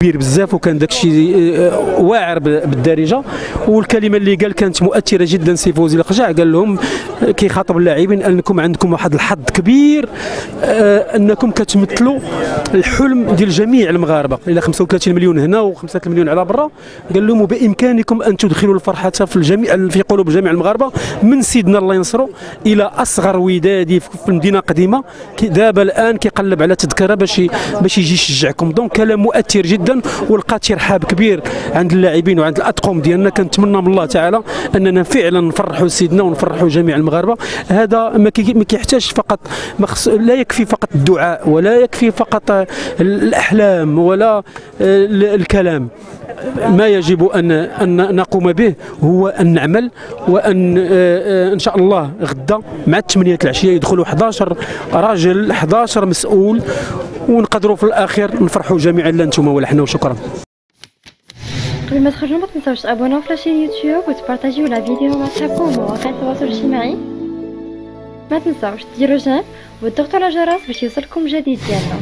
كبير بزاف وكان داك الشيء آه، واعر بالدارجة. والكلمة اللي قال كانت مؤثرة جدا سي فوزي القجع. قال لهم آه، كيخاطب اللاعبين أنكم عندكم واحد الحظ كبير آه، أنكم كتمثلوا الحلم ديال جميع المغاربة. إلى 35 مليون هنا و5 مليون على برا. قال لهم وبإمكانكم أن تدخلوا الفرحة في الجميع في قلوب جميع المغاربة من سيدنا الله ينصرو إلى أصغر ودادي في المدينة القديمه دابا الآن كيقلب على تذكرة باش باش يجي يشجعكم. دونك كلام مؤثر جدا. ولقات ترحاب كبير عند اللاعبين وعند الاطقم ديالنا. كنتمنى من الله تعالى أننا فعلا نفرحوا سيدنا ونفرحوا جميع المغاربة. هذا ما كيحتاجش فقط لا يكفي فقط الدعاء ولا يكفي فقط الأحلام ولا الكلام. ما يجب ان أن نقوم به هو أن نعمل وأن آه، إن شاء الله غدا مع الثمانيه العشية يدخلوا 11 راجل 11 مسؤول ونقدروا في الاخير نفرحوا جميعا. لا أنتم ولا حنا وشكرا. قبل ما تخرجوا ما تنساوش تابوناو في la chaîne يوتيوب وتبارطاجيو la vidéo مع صحابكم ومواقع التواصل الاجتماعي ما تنساوش ديروا j'aime وتضغطوا على الجرس باش يوصلكم جديد ديالنا